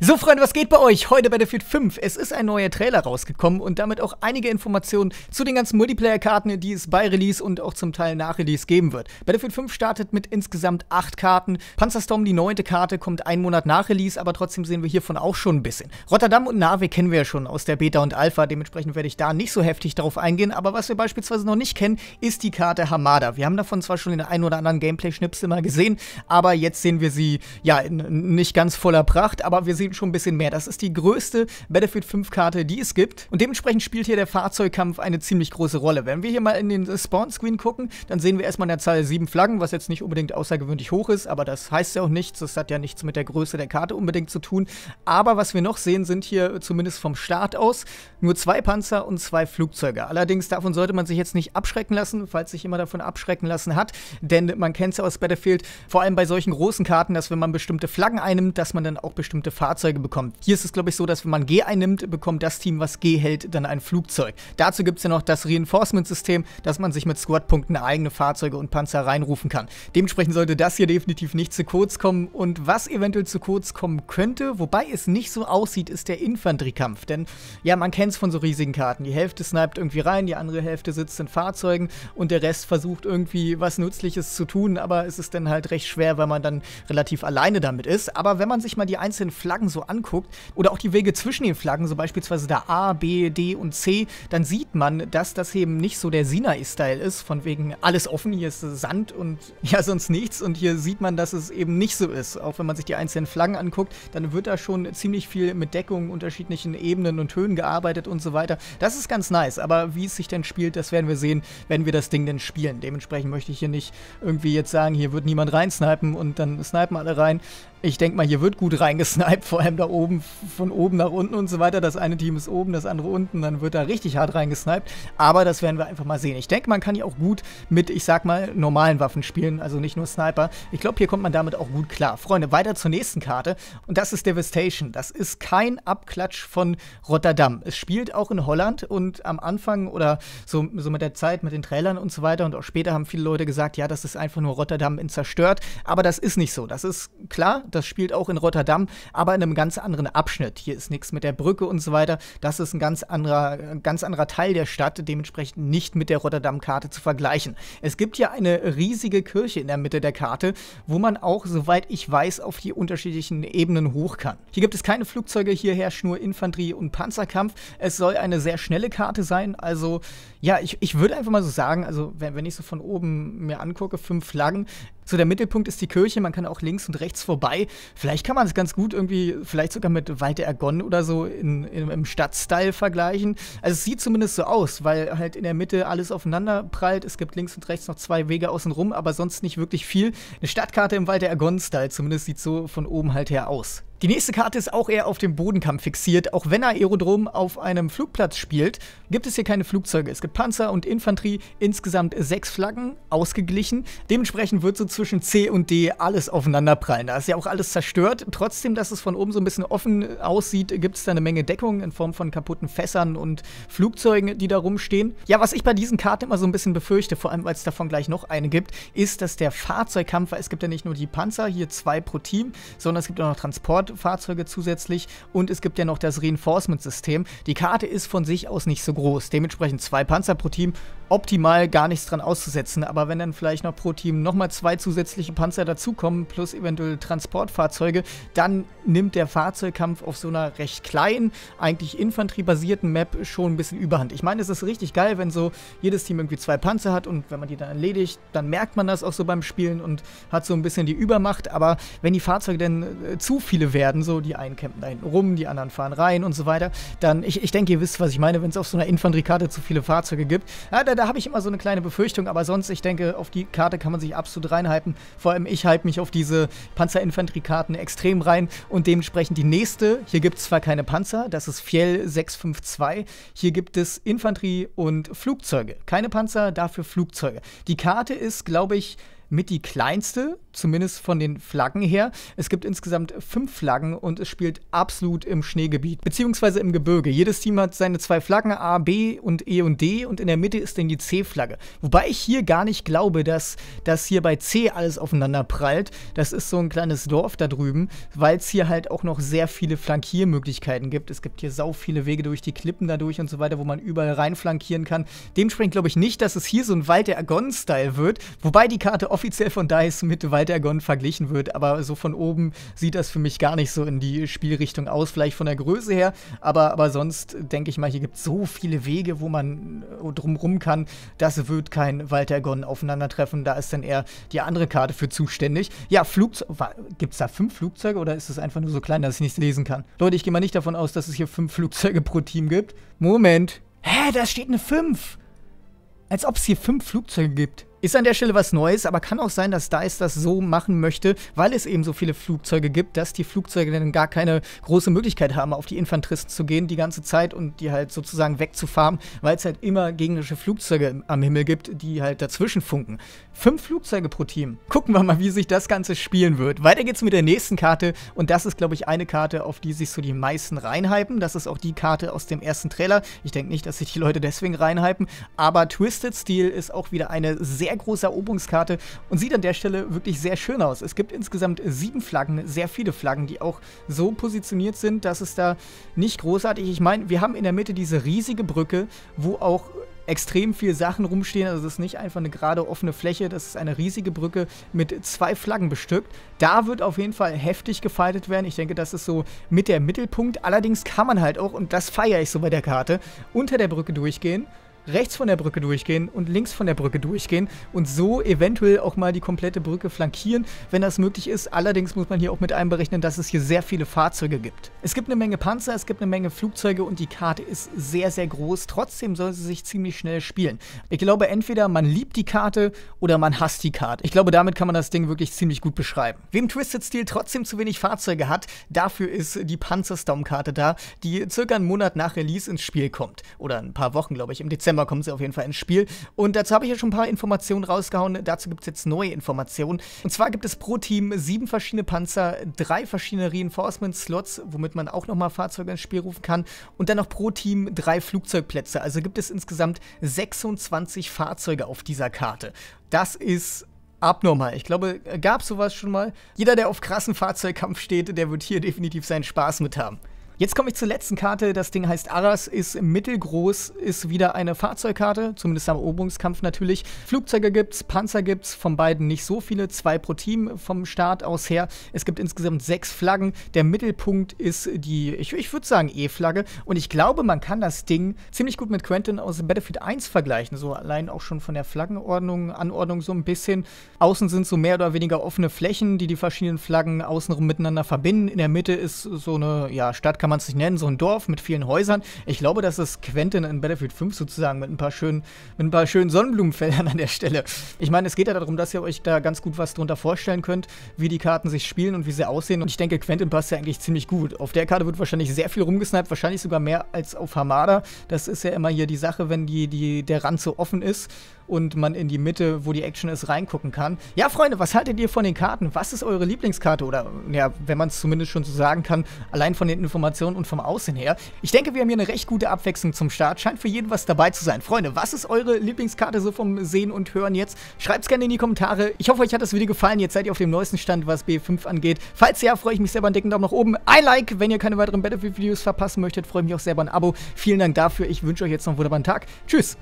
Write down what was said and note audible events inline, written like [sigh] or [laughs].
So, Freunde, was geht bei euch? Heute bei Battlefield 5. Es ist ein neuer Trailer rausgekommen und damit auch einige Informationen zu den ganzen Multiplayer-Karten, die es bei Release und auch zum Teil nach Release geben wird. Battlefield 5 startet mit insgesamt acht Karten. Panzerstorm, die neunte Karte, kommt einen Monat nach Release, aber trotzdem sehen wir hiervon auch schon ein bisschen. Rotterdam und Narvik kennen wir ja schon aus der Beta und Alpha, dementsprechend werde ich da nicht so heftig darauf eingehen, aber was wir beispielsweise noch nicht kennen, ist die Karte Hamada. Wir haben davon zwar schon in der einen oder anderen Gameplay-Schnipsel mal gesehen, aber jetzt sehen wir sie, ja, in, nicht ganz voller Pracht, aber wir sehen sehen schon ein bisschen mehr. Das ist die größte Battlefield 5 Karte, die es gibt. Und dementsprechend spielt hier der Fahrzeugkampf eine ziemlich große Rolle. Wenn wir hier mal in den Spawn-Screen gucken, dann sehen wir erstmal in der Zahl sieben Flaggen, was jetzt nicht unbedingt außergewöhnlich hoch ist, aber das heißt ja auch nichts. Das hat ja nichts mit der Größe der Karte unbedingt zu tun. Aber was wir noch sehen, sind hier zumindest vom Start aus nur zwei Panzer und zwei Flugzeuge. Allerdings davon sollte man sich jetzt nicht abschrecken lassen, falls sich jemand davon abschrecken lassen hat. Denn man kennt es ja aus Battlefield, vor allem bei solchen großen Karten, dass wenn man bestimmte Flaggen einnimmt, dass man dann auch bestimmte Fahrzeuge Fahrzeuge bekommt. Hier ist es, glaube ich, so, dass wenn man G einnimmt, bekommt das Team, was G hält, dann ein Flugzeug. Dazu gibt es ja noch das Reinforcement-System, dass man sich mit Squad-Punkten eigene Fahrzeuge und Panzer reinrufen kann. Dementsprechend sollte das hier definitiv nicht zu kurz kommen. Und was eventuell zu kurz kommen könnte, wobei es nicht so aussieht, ist der Infanteriekampf. Denn ja, man kennt es von so riesigen Karten. Die Hälfte sniped irgendwie rein, die andere Hälfte sitzt in Fahrzeugen und der Rest versucht irgendwie was Nützliches zu tun, aber es ist dann halt recht schwer, weil man dann relativ alleine damit ist. Aber wenn man sich mal die einzelnen Flaggen Flaggen so anguckt oder auch die Wege zwischen den Flaggen, so beispielsweise da A, B, D und C, dann sieht man, dass das eben nicht so der Sinai-Style ist, von wegen alles offen, hier ist Sand und [laughs] ja sonst nichts und hier sieht man, dass es eben nicht so ist. Auch wenn man sich die einzelnen Flaggen anguckt, dann wird da schon ziemlich viel mit Deckung, unterschiedlichen Ebenen und Höhen gearbeitet und so weiter. Das ist ganz nice, aber wie es sich denn spielt, das werden wir sehen, wenn wir das Ding denn spielen. Dementsprechend möchte ich hier nicht irgendwie jetzt sagen, hier wird niemand reinsnipen und dann snipen alle rein. Ich denke mal, hier wird gut reingesniped, vor allem da oben, von oben nach unten und so weiter. Das eine Team ist oben, das andere unten, dann wird da richtig hart reingesniped. Aber das werden wir einfach mal sehen. Ich denke, man kann hier auch gut mit, ich sag mal, normalen Waffen spielen, also nicht nur Sniper. Ich glaube, hier kommt man damit auch gut klar. Freunde, weiter zur nächsten Karte und das ist Devastation. Das ist kein Abklatsch von Rotterdam. Es spielt auch in Holland und am Anfang oder so, so mit der Zeit, mit den Trailern und so weiter und auch später haben viele Leute gesagt, ja, das ist einfach nur Rotterdam in zerstört. Aber das ist nicht so. Das ist klar, das spielt auch in Rotterdam, aber in einem ganz anderen Abschnitt. Hier ist nichts mit der Brücke und so weiter. Das ist ein ganz anderer, ganz anderer Teil der Stadt, dementsprechend nicht mit der Rotterdam-Karte zu vergleichen. Es gibt ja eine riesige Kirche in der Mitte der Karte, wo man auch, soweit ich weiß, auf die unterschiedlichen Ebenen hoch kann. Hier gibt es keine Flugzeuge, hier herrscht nur Infanterie und Panzerkampf. Es soll eine sehr schnelle Karte sein, also ja, ich, ich würde einfach mal so sagen, also wenn, wenn ich so von oben mir angucke, fünf Flaggen, so, der Mittelpunkt ist die Kirche, man kann auch links und rechts vorbei. Vielleicht kann man es ganz gut irgendwie, vielleicht sogar mit Walter Ergon oder so in, in, im Stadtstyle vergleichen. Also es sieht zumindest so aus, weil halt in der Mitte alles aufeinander prallt. Es gibt links und rechts noch zwei Wege außenrum, aber sonst nicht wirklich viel. Eine Stadtkarte im Walter Ergon-Style, zumindest sieht so von oben halt her aus. Die nächste Karte ist auch eher auf dem Bodenkampf fixiert. Auch wenn Aerodrom auf einem Flugplatz spielt, gibt es hier keine Flugzeuge. Es gibt Panzer und Infanterie, insgesamt sechs Flaggen, ausgeglichen. Dementsprechend wird so zwischen C und D alles aufeinanderprallen. Da ist ja auch alles zerstört. Trotzdem, dass es von oben so ein bisschen offen aussieht, gibt es da eine Menge Deckung in Form von kaputten Fässern und Flugzeugen, die da rumstehen. Ja, was ich bei diesen Karten immer so ein bisschen befürchte, vor allem weil es davon gleich noch eine gibt, ist, dass der Fahrzeugkampf, es gibt ja nicht nur die Panzer, hier zwei pro Team, sondern es gibt auch noch Transport Fahrzeuge zusätzlich und es gibt ja noch das Reinforcement-System. Die Karte ist von sich aus nicht so groß, dementsprechend zwei Panzer pro Team, optimal gar nichts dran auszusetzen, aber wenn dann vielleicht noch pro Team nochmal zwei zusätzliche Panzer dazukommen, plus eventuell Transportfahrzeuge, dann nimmt der Fahrzeugkampf auf so einer recht kleinen, eigentlich infanteriebasierten Map schon ein bisschen überhand. Ich meine, es ist richtig geil, wenn so jedes Team irgendwie zwei Panzer hat und wenn man die dann erledigt, dann merkt man das auch so beim Spielen und hat so ein bisschen die Übermacht, aber wenn die Fahrzeuge denn äh, zu viele werden, werden, so die einen campen da hinten rum, die anderen fahren rein und so weiter, dann, ich, ich denke, ihr wisst, was ich meine, wenn es auf so einer Infanteriekarte zu viele Fahrzeuge gibt. Ja, da, da habe ich immer so eine kleine Befürchtung, aber sonst, ich denke, auf die Karte kann man sich absolut reinhypen. Vor allem ich halte mich auf diese Panzerinfanteriekarten extrem rein und dementsprechend die nächste, hier gibt es zwar keine Panzer, das ist Fjell 652, hier gibt es Infanterie und Flugzeuge. Keine Panzer, dafür Flugzeuge. Die Karte ist, glaube ich, mit die kleinste, zumindest von den Flaggen her. Es gibt insgesamt fünf Flaggen und es spielt absolut im Schneegebiet, beziehungsweise im Gebirge. Jedes Team hat seine zwei Flaggen, A, B und E und D und in der Mitte ist dann die C-Flagge. Wobei ich hier gar nicht glaube, dass das hier bei C alles aufeinander prallt. Das ist so ein kleines Dorf da drüben, weil es hier halt auch noch sehr viele Flankiermöglichkeiten gibt. Es gibt hier sau viele Wege durch die Klippen dadurch und so weiter, wo man überall rein flankieren kann. Dementsprechend glaube ich nicht, dass es hier so ein Wald der Agon-Style wird, wobei die Karte offiziell von DICE mit Agon verglichen wird, aber so von oben sieht das für mich gar nicht so in die Spielrichtung aus, vielleicht von der Größe her, aber, aber sonst denke ich mal, hier gibt es so viele Wege, wo man äh, drumrum kann, das wird kein Agon aufeinandertreffen, da ist dann eher die andere Karte für zuständig. Ja, Flugzeuge, gibt es da fünf Flugzeuge oder ist es einfach nur so klein, dass ich nichts lesen kann? Leute, ich gehe mal nicht davon aus, dass es hier fünf Flugzeuge pro Team gibt. Moment. Hä, da steht eine 5. Als ob es hier fünf Flugzeuge gibt. Ist an der Stelle was Neues, aber kann auch sein, dass DICE das so machen möchte, weil es eben so viele Flugzeuge gibt, dass die Flugzeuge dann gar keine große Möglichkeit haben, auf die Infanteristen zu gehen die ganze Zeit und die halt sozusagen wegzufarmen, weil es halt immer gegnerische Flugzeuge am Himmel gibt, die halt dazwischen funken. Fünf Flugzeuge pro Team. Gucken wir mal, wie sich das Ganze spielen wird. Weiter geht's mit der nächsten Karte und das ist, glaube ich, eine Karte, auf die sich so die meisten reinhypen. Das ist auch die Karte aus dem ersten Trailer. Ich denke nicht, dass sich die Leute deswegen reinhypen, aber Twisted Steel ist auch wieder eine sehr sehr große Eroberungskarte und sieht an der Stelle wirklich sehr schön aus. Es gibt insgesamt sieben Flaggen, sehr viele Flaggen, die auch so positioniert sind, dass es da nicht großartig, ich meine, wir haben in der Mitte diese riesige Brücke, wo auch extrem viele Sachen rumstehen. Also es ist nicht einfach eine gerade offene Fläche, das ist eine riesige Brücke mit zwei Flaggen bestückt. Da wird auf jeden Fall heftig gefaltet werden. Ich denke, das ist so mit der Mittelpunkt. Allerdings kann man halt auch, und das feiere ich so bei der Karte, unter der Brücke durchgehen rechts von der Brücke durchgehen und links von der Brücke durchgehen und so eventuell auch mal die komplette Brücke flankieren, wenn das möglich ist. Allerdings muss man hier auch mit einberechnen, dass es hier sehr viele Fahrzeuge gibt. Es gibt eine Menge Panzer, es gibt eine Menge Flugzeuge und die Karte ist sehr, sehr groß. Trotzdem soll sie sich ziemlich schnell spielen. Ich glaube, entweder man liebt die Karte oder man hasst die Karte. Ich glaube, damit kann man das Ding wirklich ziemlich gut beschreiben. Wem Twisted Steel trotzdem zu wenig Fahrzeuge hat, dafür ist die Panzerstorm-Karte da, die circa einen Monat nach Release ins Spiel kommt. Oder ein paar Wochen, glaube ich, im Dezember Dezember kommt sie auf jeden Fall ins Spiel. Und dazu habe ich ja schon ein paar Informationen rausgehauen. Dazu gibt es jetzt neue Informationen. Und zwar gibt es pro Team sieben verschiedene Panzer, drei verschiedene Reinforcement-Slots, womit man auch nochmal Fahrzeuge ins Spiel rufen kann. Und dann noch pro Team drei Flugzeugplätze. Also gibt es insgesamt 26 Fahrzeuge auf dieser Karte. Das ist abnormal. Ich glaube, gab sowas schon mal. Jeder, der auf krassen Fahrzeugkampf steht, der wird hier definitiv seinen Spaß mit haben. Jetzt komme ich zur letzten Karte. Das Ding heißt Arras, ist mittelgroß, ist wieder eine Fahrzeugkarte, zumindest am Eroberungskampf natürlich. Flugzeuge gibt's, Panzer gibt's, von beiden nicht so viele, zwei pro Team vom Start aus her. Es gibt insgesamt sechs Flaggen. Der Mittelpunkt ist die, ich, ich würde sagen, E-Flagge. Und ich glaube, man kann das Ding ziemlich gut mit Quentin aus Battlefield 1 vergleichen. So allein auch schon von der Flaggenordnung, Anordnung so ein bisschen. Außen sind so mehr oder weniger offene Flächen, die die verschiedenen Flaggen außenrum miteinander verbinden. In der Mitte ist so eine, ja, Stadt kann man es nicht nennen, so ein Dorf mit vielen Häusern. Ich glaube, das ist Quentin in Battlefield 5 sozusagen mit ein paar schönen, mit ein paar schönen Sonnenblumenfeldern an der Stelle. Ich meine, es geht ja darum, dass ihr euch da ganz gut was drunter vorstellen könnt, wie die Karten sich spielen und wie sie aussehen. Und ich denke, Quentin passt ja eigentlich ziemlich gut. Auf der Karte wird wahrscheinlich sehr viel rumgesniped, wahrscheinlich sogar mehr als auf Hamada. Das ist ja immer hier die Sache, wenn die, die, der Rand so offen ist und man in die Mitte, wo die Action ist, reingucken kann. Ja, Freunde, was haltet ihr von den Karten? Was ist eure Lieblingskarte? Oder, ja, wenn man es zumindest schon so sagen kann, allein von den Informationen und vom Aussehen her. Ich denke, wir haben hier eine recht gute Abwechslung zum Start. Scheint für jeden was dabei zu sein. Freunde, was ist eure Lieblingskarte so vom Sehen und Hören jetzt? Schreibt es gerne in die Kommentare. Ich hoffe, euch hat das Video gefallen. Jetzt seid ihr auf dem neuesten Stand, was B5 angeht. Falls ja, freue ich mich sehr über einen dicken Daumen nach oben. Ein Like, wenn ihr keine weiteren Battlefield-Videos verpassen möchtet. Freue mich auch sehr über ein Abo. Vielen Dank dafür. Ich wünsche euch jetzt noch einen wunderbaren Tag. Tschüss.